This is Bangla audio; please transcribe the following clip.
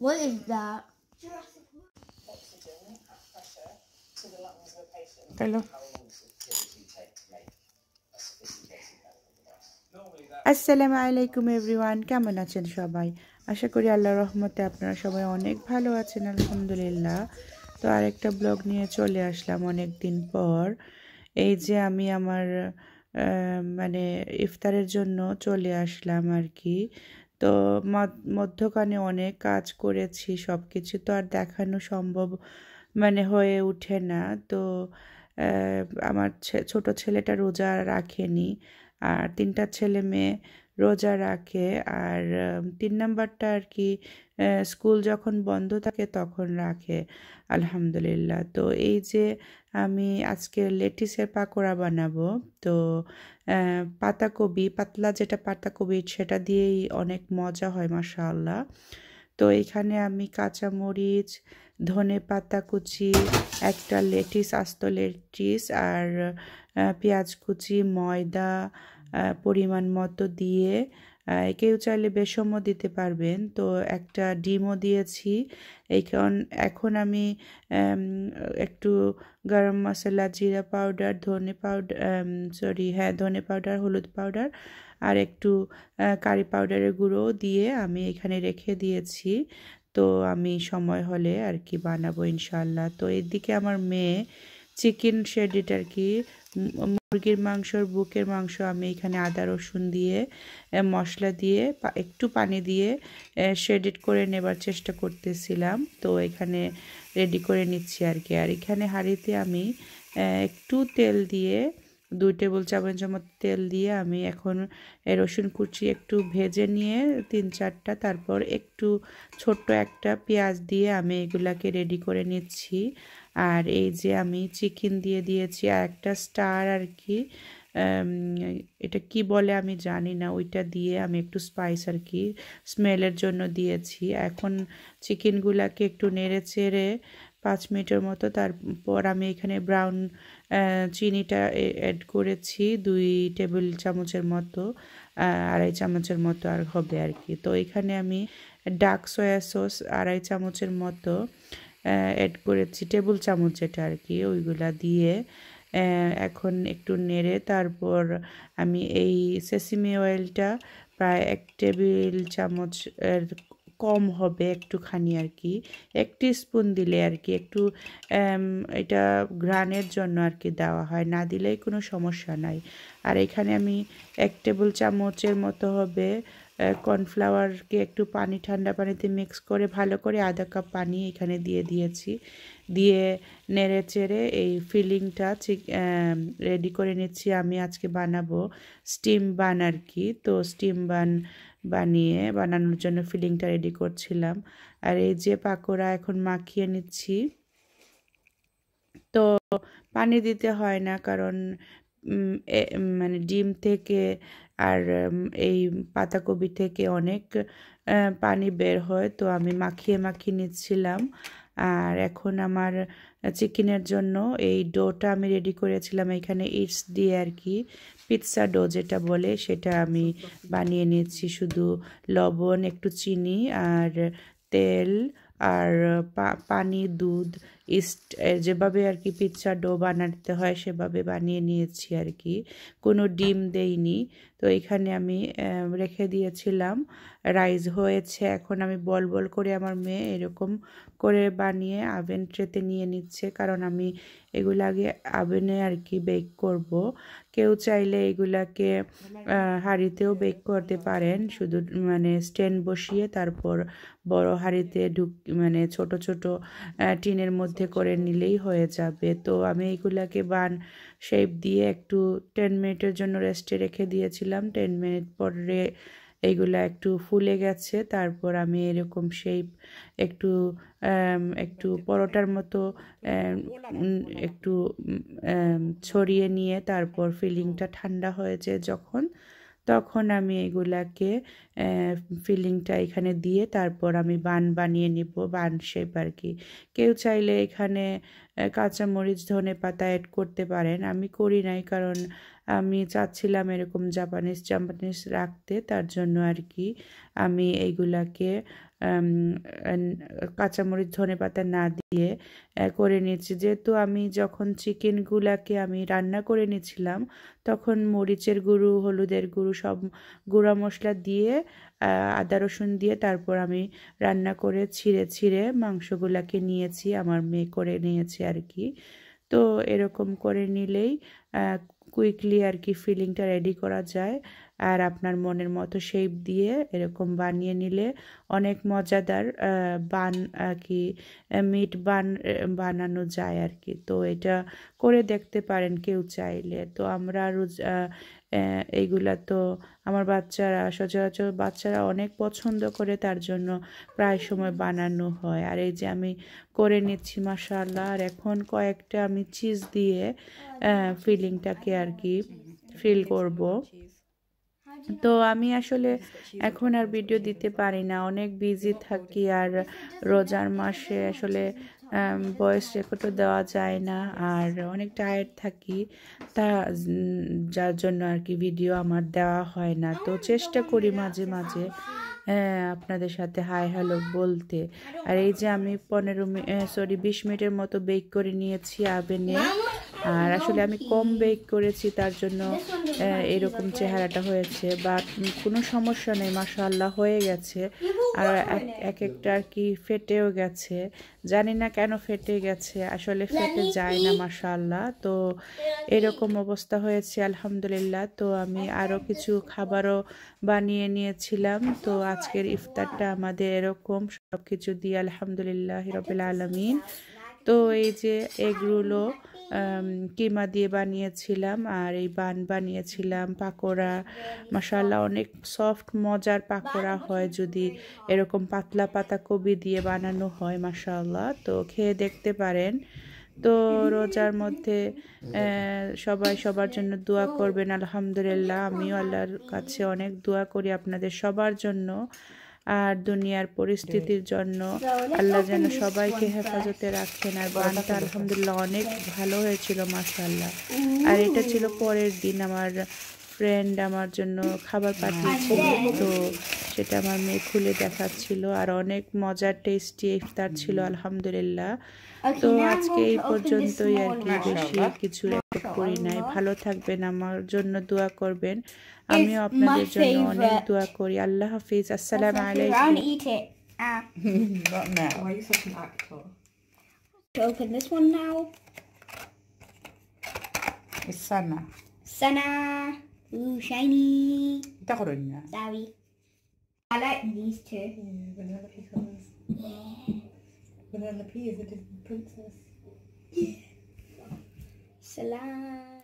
What is that? হ্যালো আসসালামু আলাইকুম এভরিওয়ান কেমন আছেন সবাই? আশা করি আল্লাহ রহমতে আপনারা সবাই অনেক ভালো আছেন, আলহামদুলিল্লাহ। তো আরেকটা ব্লগ নিয়ে চলে আসলাম অনেক দিন পর। এই যে আমি আমার মানে ইফতারের জন্য চলে আসলাম আর কি। তো মধ্য- মধ্যখানে অনেক কাজ করেছি সব কিছু তো আর দেখানো সম্ভব মানে হয়ে ওঠে না। তো আমার ছোট ছেলেটা রোজা রাখেনি, আর তিনটা ছেলে মেয়ে রোজা রাখে। আর তিন নাম্বারটা আর কি স্কুল যখন বন্ধ থাকে তখন রাখে আলহামদুলিল্লাহ। তো এই যে আমি আজকে লেটিসের পাকোড়া বানাবো তো আহ, পাতাকপি পাতলা যেটা পাতাকপি সেটা দিয়েই অনেক মজা হয় মাশাআল্লাহ। তো এখানে আমি কাঁচামরিচ ধনে পাতা কুচি একটা লেটিস আস্ত লেটিস আর পেঁয়াজ কুচি ময়দা পরিমাণ মতো দিয়ে কেউ চাইলে বেসমও দিতে পারবেন। তো একটা ডিমও দিয়েছি। এখন এখন আমি একটু গরম মশলা, জিরা পাউডার, ধনে পাউডার সরি হ্যাঁ ধনে পাউডার, হলুদ পাউডার আর একটু কারি পাউডারের গুঁড়ো দিয়ে আমি এখানে রেখে দিয়েছি। তো আমি সময় হলে আর কি বানাবো ইনশাল্লাহ তো এদিকে আমার মেয়ে চিকেন শেডিট আর কি। মুরগির মাংসর বুকের মাংস আমি এখানে আদা, রসুন দিয়ে মশলা দিয়ে একটু পানি দিয়ে শেডিট করে নেবার চেষ্টা করতেছিলাম। তো এখানে রেডি করে নিচ্ছি আর কি। আর এখানে হাঁড়িতে আমি একটু তেল দিয়ে দুই টেবিল চামচের মতো তেল দিয়ে আমি এখন রসুন কুচি একটু ভেজে নিয়ে তিন চারটা, তারপর একটু ছোট্ট একটা পেঁয়াজ দিয়ে আমি এগুলাকে রেডি করে নিচ্ছি। আর এই যে আমি চিকেন দিয়ে দিয়েছি, আর একটা স্টার আর কি এটা কি বলে আমি জানি না, ওইটা দিয়ে আমি একটু স্পাইস আর কি স্মেলের জন্য দিয়েছি। এখন চিকেনগুলাকে একটু নেড়ে চেড়ে পাঁচ মিনিটের মতো। তারপর আমি এখানে ব্রাউন চিনিটা অ্যাড করেছি দুই টেবিল চামচের মতো আড়াই চামচের মতো আর হবে আর কি। তো এখানে আমি ডার্ক সয়া সস আড়াই চামচের মতো অ্যাড করেছি টেবিল চামচ যেটা আর কি, ওইগুলা দিয়ে এখন একটু নেড়ে তারপর আমি এই সেসিমি অয়েলটা প্রায় এক টেবিল চামচ কম হবে একটুখানি আর কি। একটি স্পুন দিলে আর কি একটু এটা ঘ্রাণের জন্য আর কি দেওয়া হয়, না দিলেই কোনো সমস্যা নাই। আর এখানে আমি এক টেবিল চামচের মতো হবে কর্নফ্লাওয়ারকে একটু পানি, ঠান্ডা পানিতে মিক্স করে ভালো করে আধা কাপ পানি এখানে দিয়ে দিয়েছি। দিয়ে নেড়ে চেড়ে এই ফিলিংটা ঠিক রেডি করে নিচ্ছি, আমি আজকে বানাবো স্টিম বান আর কি। তো স্টিম বান বানিয়ে বানানোর জন্য ফিলিংটা রেডি করছিলাম। আর এই যে পাকোড়া এখন মাখিয়ে নিচ্ছি। তো পানি দিতে হয় না কারণ মানে ডিম থেকে আর এই পাতাকপি থেকে অনেক পানি বের হয়। তো আমি মাখিয়ে মাখিয়ে নিচ্ছিলাম। আর এখন আমার চিকেনের জন্য এই ডোটা আমি রেডি করেছিলাম। এখানে ইটস দিয়ে আর কি পিৎজা ডো যেটা বলে, সেটা আমি বানিয়ে নিয়েছি শুধু লবণ, একটু চিনি আর তেল আর পানি, দুধ ইস্ট যেভাবে আর কি পিৎজা ডো বানাতে হয়, সেভাবে বানিয়ে নিয়েছি আর কি। কোনো ডিম দেইনি। তো এখানে আমি রেখে দিয়েছিলাম। রাইস হয়েছে। এখন আমি বল বল করে আমার মেয়ে এরকম করে বানিয়ে আভেন ট্রেতে নিয়ে নিচ্ছে। কারণ আমি এগুলো আগে আভেনে আর কি বেক করব। কেউ চাইলে এগুলাকে হাঁড়িতেও বেক করতে পারেন। শুধু মানে স্ট্যান্ড বসিয়ে তারপর বড় হাঁড়িতে ঢুক মানে ছোট ছোট টিনের মধ্যে করে নিলেই হয়ে যাবে। তো আমি এইগুলাকে বান শেপ দিয়ে একটু টেন মিনিটের জন্য রেস্টে রেখে দিয়েছিলাম। টেন মিনিট পরে এইগুলা একটু ফুলে গেছে। তারপর আমি এরকম শেপ একটু একটু পরোটার মতো একটু ছড়িয়ে নিয়ে তারপর ফিলিংটা ঠান্ডা হয়েছে যখন। তখন আমি এগুলাকে ফিলিংটা এখানে দিয়ে তারপর আমি বান বানিয়ে নিব, বান শেপ আর কি কেউ চাইলে এখানে কাঁচামরিচ ধনে পাতা অ্যাড করতে পারেন। আমি করি নাই কারণ আমি চাচ্ছিলাম এরকম জাপানিজ জাপানিজ রাখতে, তার জন্য আর কি আমি এইগুলাকে কাঁচামরিচ ধনে পাতা না দিয়ে করে নিয়েছি। যেহেতু আমি যখন চিকেনগুলাকে আমি রান্না করে নিয়েছিলাম, তখন মরিচের গুঁড়ো, হলুদের গুঁড়ো, সব গুঁড়া মশলা দিয়ে আদা রসুন দিয়ে তারপর আমি রান্না করে ছিঁড়ে ছিঁড়ে মাংসগুলাকে নিয়েছি, আমার মেয়ে করে নিয়েছে আর কি তো এরকম করে নিলেই কুইকলি আর কি ফিলিংটা রেডি করা যায়। আর আপনার মনের মতো শেপ দিয়ে এরকম বানিয়ে নিলে অনেক মজাদার বান কি মিট বান বানানো যায় আর কি। তো এটা করে দেখতে পারেন কেউ চাইলে। তো আমরা রোজ এইগুলা তো আমার বাচ্চারা, সচরাচর বাচ্চারা অনেক পছন্দ করে, তার জন্য প্রায় সময় বানানো হয়। আর এই যে আমি করে নিচ্ছি মাসাল্লাহ আর এখন কয়েকটা আমি চিজ দিয়ে ফিলিংটাকে আর কি ফিল করব। তো আমি আসলে এখন আর ভিডিও দিতে পারি না। অনেক বিজি থাকি আর রোজার মাসে আসলে ভয়েস রেকর্ডও দেওয়া যায় না। আর অনেক টায়ার্ড থাকি। তা যার জন্য আর কি ভিডিও আমার দেওয়া হয় না। তো চেষ্টা করি মাঝে মাঝে আপনাদের সাথে হাই হ্যালো বলতে। আর এই যে আমি পনেরো সরি বিশ মিনিটের মতো বেক করে নিয়েছি আবেনে। আর আসলে আমি কম বেক করেছি তার জন্য এরকম চেহারাটা হয়েছে বাট কোনো সমস্যা নেই মাসাল্লাহ হয়ে গেছে। আর এক একটা আর কি ফেটেও গেছে। জানি না কেন ফেটে গেছে আসলে ফেটে যায় না মাসাল্লাহ তো এরকম অবস্থা হয়েছে আলহামদুলিল্লাহ। তো আমি আরও কিছু খাবারও বানিয়ে নিয়েছিলাম। তো আজকের ইফতারটা আমাদের এরকম সব কিছু দিয়ে আলহামদুলিল্লাহ রবিল আলমিন। তো এই যে এগুলো কিমা দিয়ে বানিয়েছিলাম আর এই বান বানিয়েছিলাম, পাকোড়া মশাল্লা অনেক সফট মজার পাকোড়া হয় যদি এরকম পাতলা পাতা কবি দিয়ে বানানো হয় মাসাল্লাহ তো খেয়ে দেখতে পারেন। তো রোজার মধ্যে সবাই সবার জন্য দোয়া করবেন, আলহামদুলিল্লাহ। আমিও আল্লাহর কাছে অনেক দোয়া করি আপনাদের সবার জন্য। আর দুনিয়ার পরিস্থিতির জন্য আল্লাহ যেন সবাইকে হেফাজতে রাখেন আর বানটা আলহামদুলিল্লাহ অনেক ভালো হয়েছিল মাসাল্লাহ আর এটা ছিল পরের দিন আমার ফ্রেন্ড আমার জন্য খাবার পাঠিয়েছিল তো সেটা আমার মেয়ে খুলে দেখাচ্ছিল আর অনেক মজার টেস্টি ইফতার ছিল আলহামদুলিল্লাহ। তো আজকে এই পর্যন্তই আর কি বেশি কিছু রেকর্ড করি নাই। ভালো থাকবেন আমার জন্য দোয়া করবেন। আমিও আপনাদের জন্য অনেক দোয়া করি। আল্লাহ হাফিজ। আসসালামু আলাইকুম? To open this one now. It's Sana. Sana. Ooh, shiny. Darunya. Sorry. I like these two. Yeah, Vanellope colours. Vanellope is a different princess. Yeah. Salam.